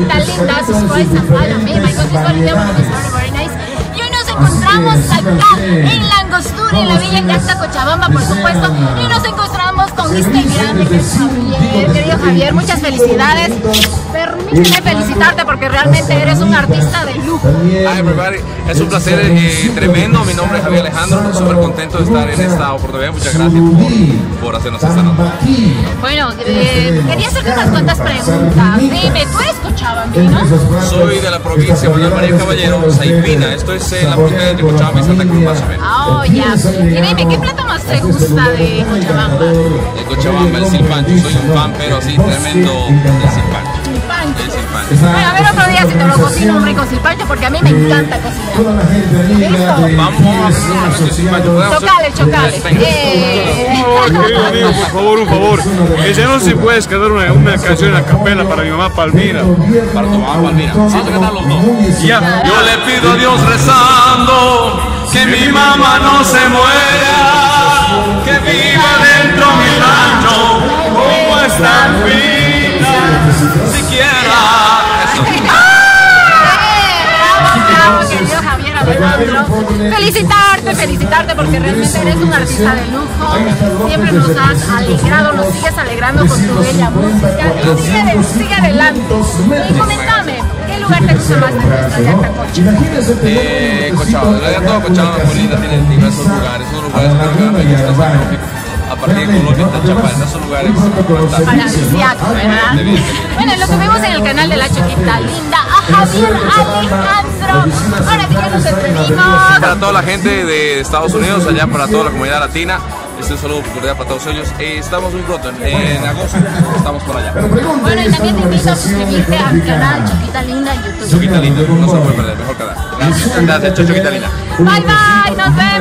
boys and follow me. My God is very very nice. Y hoy nos encontramos acá en Langostura, en la Villa Casta Cochabamba, por supuesto. Y nos encontramos con este grande que es Javier. Querido Javier, muchas felicidades. Permíteme felicitarte porque realmente eres un artista de lujo. Hi everybody, es un placer eh, tremendo. Mi nombre es Javier Alejandro, súper contento de estar en esta oportunidad. Muchas gracias por, por hacernos esta nota. Bueno, eh, quería hacerte unas cuantas preguntas. Dime, tú eres cochabambino? Soy de la provincia de María Caballero, Saipina. Esto es la frontera de Cochabamba y Santa Cruz, más o menos. Oh, ya. Y dime, ¿qué plato más te gusta de Cochabamba? De Cochabamba, el silpancho. Soy un fan, pero así tremendo del silpancho. Bueno, a ver otro día si te lo cocino un rico silpancho porque a mí me encanta cocinar. ¿Listo? Vamos a nuestro silpancho. ¿Podemos hacer- Chocale, chocale. Querido amigo, por favor, un favor. Que si no si puedes cantar una, una canción a capela para mi mamá Palmira. Para tu mamá, Palmira. Vamos a cantar los dos. Ya. Yo le pido a Dios rezando que mi mamá no se muera, que viva dentro mi rancho como estampida, siquiera. Eso. Bravo, bravo, querido Javier Alejandro. Felicitarte, felicitarte porque realmente eres un artista de lujo. Siempre nos has alegrado, nos sigues alegrando con tu bella música. Y sigue, sigue adelante. Y comentame, ¿qué lugar te gusta más de nuestra? Eh, Cochabamba, la verdad todo Cochabamba es bonita, tiene diversos lugares, son lugares que gustan, son lógicos. A partir de Colombia, Chapalita, son lugares fantásticos. Paradisiaco, ¿verdad? Bueno, lo que vemos en el canal de la Chiquita Linda, Javier Alejandro. Ahora sí ya nos despedimos. Para toda la gente de Estados Unidos, allá para toda la comunidad latina, este es un saludo cordial para todos ellos. Eh, estamos muy pronto, en, en agosto, estamos por allá. Bueno, y también te invito a suscribirte a mi canal Chiquita Linda en YouTube. Choquita linda, no se puede perder, mejor canal. Gracias, gracias, Choquita linda. Bye bye, nos vemos.